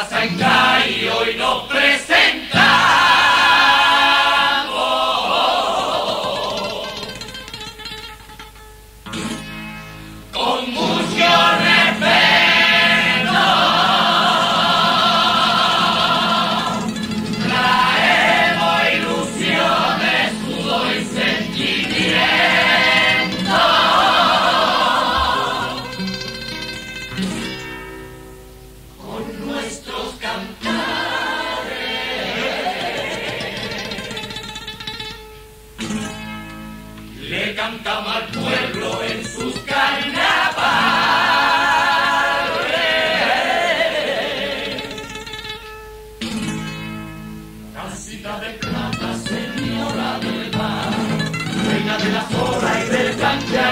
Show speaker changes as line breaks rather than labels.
Casa en y hoy no presta. Le cantamos al pueblo en sus carnavales. Casita de plata, señora del mar, reina de la sola y del cante a compás.